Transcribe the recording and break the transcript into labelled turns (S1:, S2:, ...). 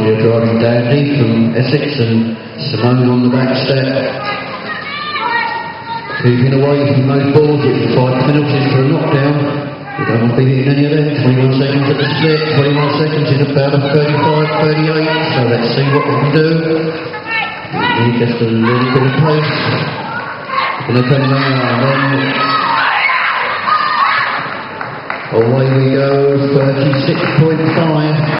S1: Nadia driving Dandy from Essex and Simone on the back step. Keeping away from those balls, it's five penalties for a knockdown. We don't want to be hitting any of them. 21 seconds at the split, 21 seconds in about a 35, 38. So let's see what we can do. We just a little bit of pace. Going to come away we go, 36.5.